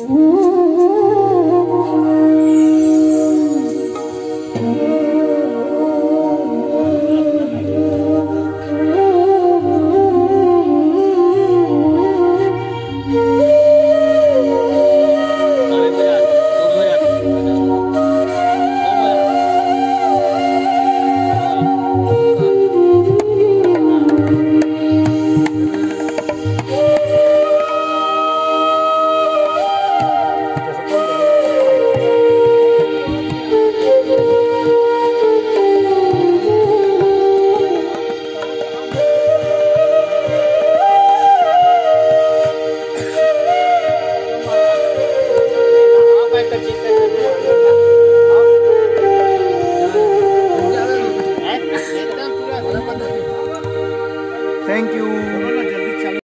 Ooh. Thank you.